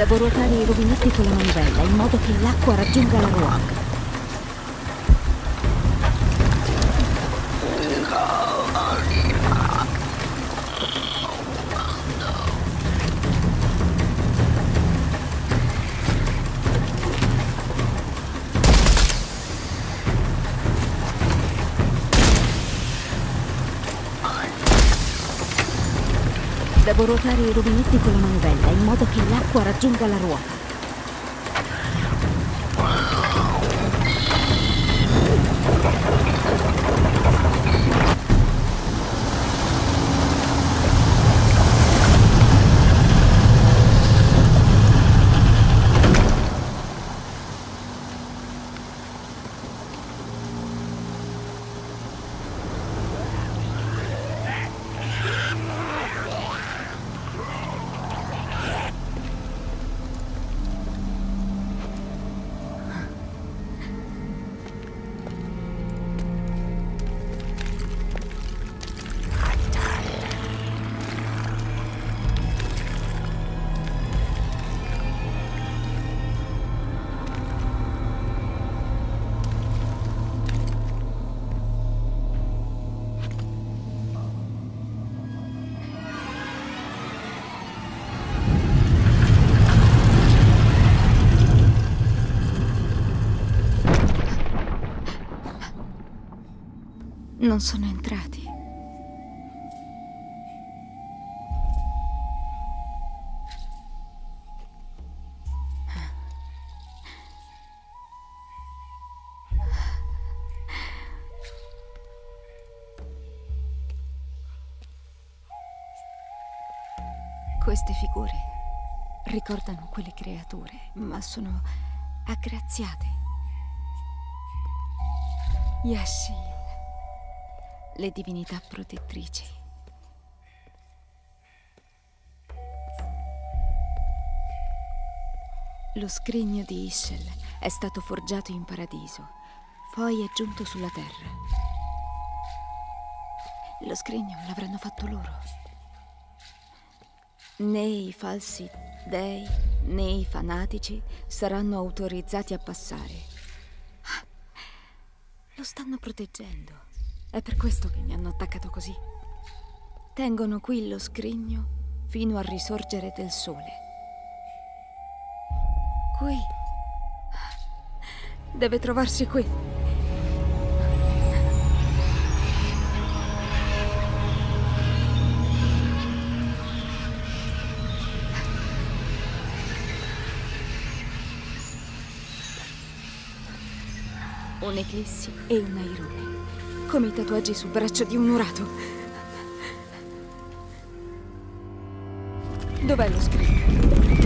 Devo ruotare i rubinetti con la manovella in modo che l'acqua raggiunga la ruota. Ruotare i rubinetti con la manovella in modo che l'acqua raggiunga la ruota. Non sono entrati. Queste figure ricordano quelle creature, ma sono aggraziate. Yashil, le divinità protettrici. Lo scrigno di Ishel è stato forgiato in paradiso, poi è giunto sulla terra. Lo scrigno l'avranno fatto loro. Né i falsi dei né i fanatici saranno autorizzati a passare. Ah, Lo stanno proteggendo. È per questo che mi hanno attaccato così. Tengono qui lo scrigno fino al risorgere del sole. Qui. Deve trovarsi qui. Un'eclissi e un airone. Come i tatuaggi sul braccio di un murato. Dov'è lo scrigno?